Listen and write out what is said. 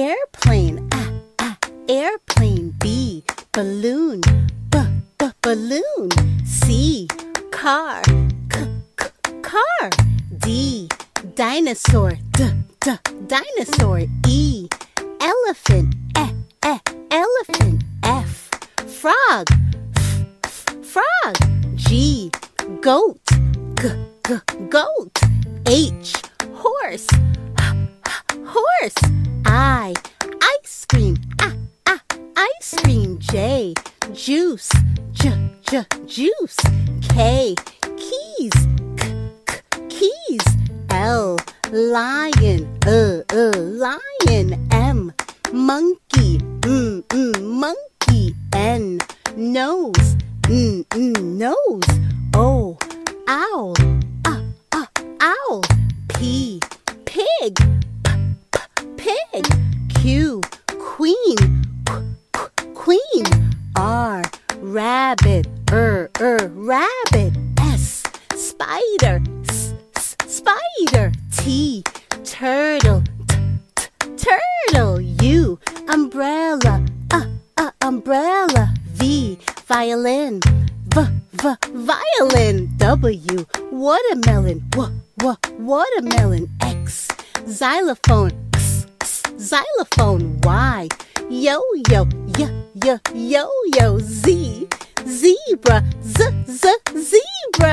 airplane, ah, ah, airplane. B, balloon, b, b, balloon. C, car, c, c, car. D, dinosaur, d, d, dinosaur. E, elephant, e, e, elephant. F, frog, f, f, frog. G, goat, g, g, goat. H, I, ice cream, ah, ah, ice cream. J, juice, j, j, juice. K, keys, k, k, keys. L, lion, uh, uh, lion. M, monkey, mm, mm, monkey. N, nose, mm, mm, nose. Q, queen, qu, qu, queen. R, rabbit, er, er, rabbit. S, spider, s, s, spider. T, turtle, t, t, turtle. U, umbrella, uh, uh, umbrella. V, violin, v, v, violin. W, watermelon, w, w, watermelon. X, xylophone, xylophone. Y, yo yo, yo yo. Zebra, z, z, zebra.